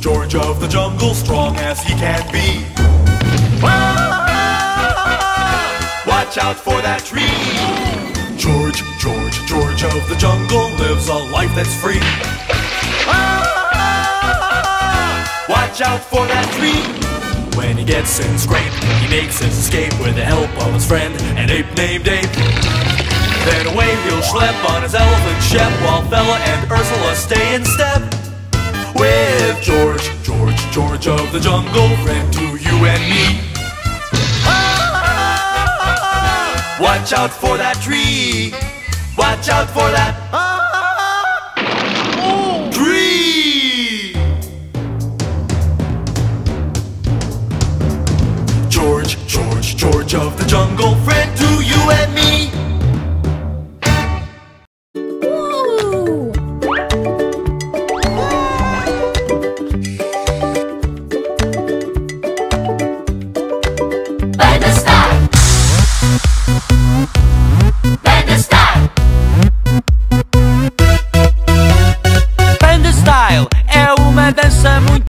George of the jungle, strong as he can be. Ah, watch out for that tree. George, George, George of the jungle lives a life that's free. Ah, watch out for that tree. When he gets in scrape, he makes his escape with the help of his friend, an ape named Ape. Then away he'll schlep on his elephant shep while Fella and Ursula stay in step. With George, George, George of the jungle, friend to you and me. Ah, watch out for that tree. Watch out for that ah, tree. George, George, George of the jungle,